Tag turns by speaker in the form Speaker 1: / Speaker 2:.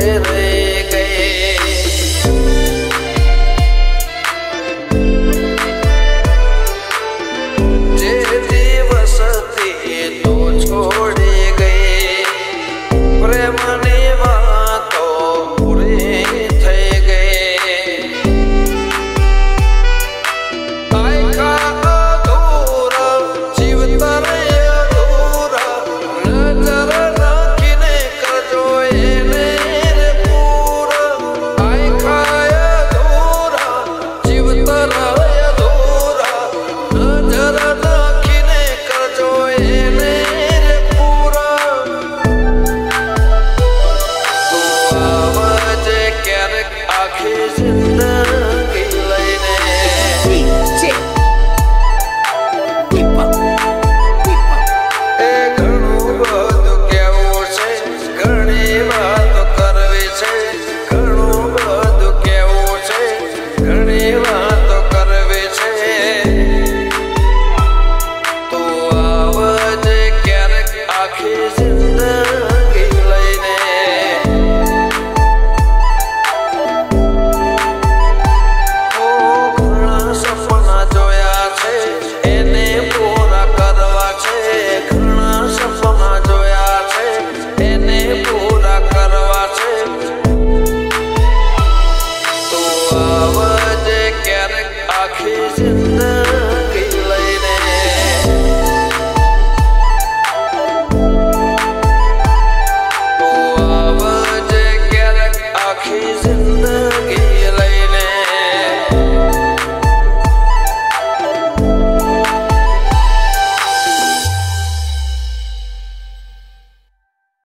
Speaker 1: ser